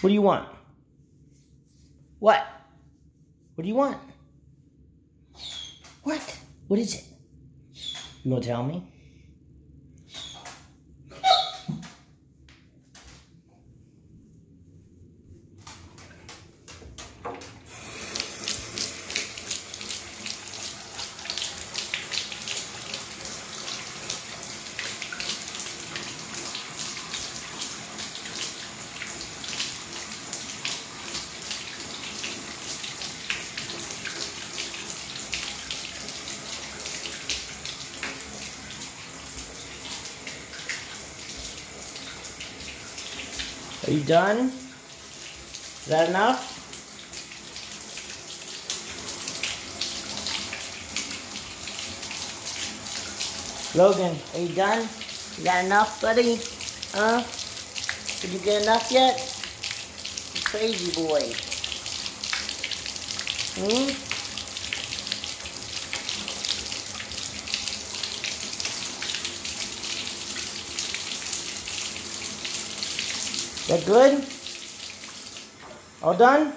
What do you want? What? What do you want? What? What is it? You gonna tell me? Are you done? Is that enough? Logan, are you done? You got enough, buddy? Huh? Did you get enough yet? Crazy boy. Hmm? That good? All done?